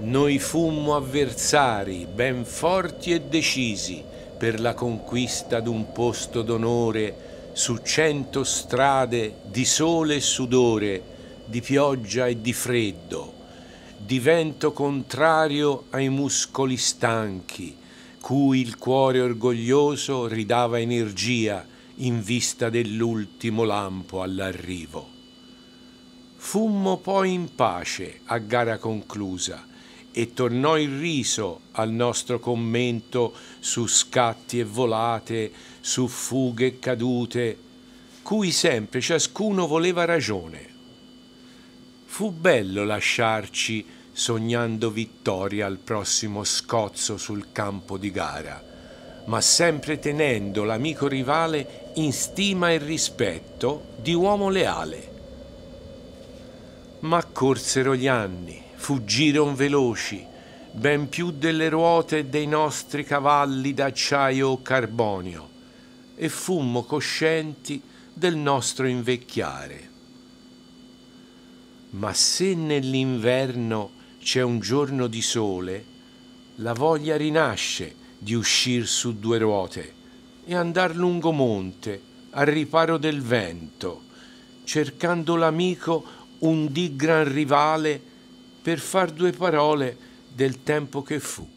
noi fummo avversari ben forti e decisi per la conquista d'un posto d'onore su cento strade di sole e sudore, di pioggia e di freddo, di vento contrario ai muscoli stanchi, cui il cuore orgoglioso ridava energia in vista dell'ultimo lampo all'arrivo. Fummo poi in pace a gara conclusa e tornò il riso al nostro commento su scatti e volate, su fughe e cadute, cui sempre ciascuno voleva ragione. Fu bello lasciarci sognando vittoria al prossimo scozzo sul campo di gara, ma sempre tenendo l'amico rivale in stima e rispetto di uomo leale. Ma corsero gli anni, fuggiron veloci, ben più delle ruote dei nostri cavalli d'acciaio o carbonio, e fummo coscienti del nostro invecchiare. Ma se nell'inverno c'è un giorno di sole, la voglia rinasce di uscir su due ruote e andar lungo monte al riparo del vento, cercando l'amico un di gran rivale per far due parole del tempo che fu.